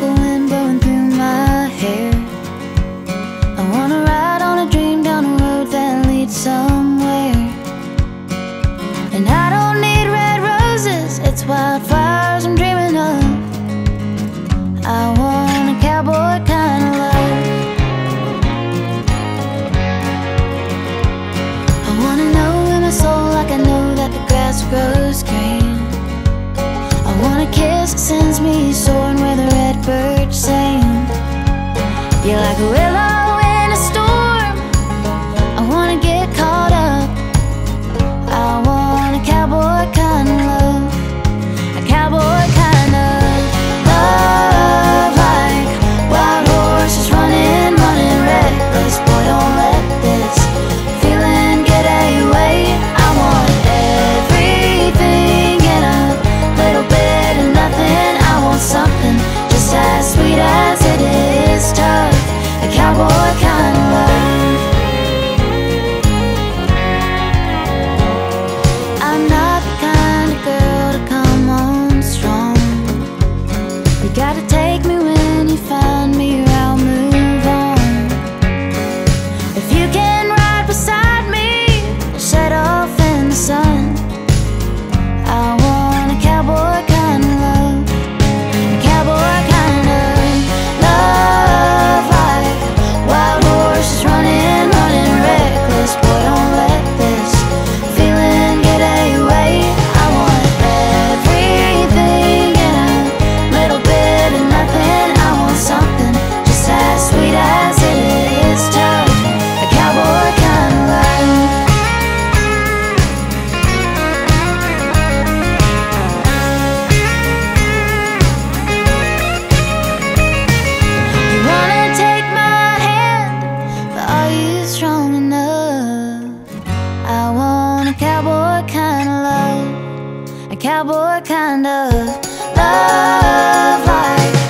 the wind blowing through my hair. I wanna ride on a dream down a road that leads somewhere. And I don't need red roses, it's wildfires I'm dreaming of. I want a cowboy kind of love I wanna know in my soul like I know that the grass grows green. I wanna kiss that sends me soaring where the you're like a river cowboy kind of love life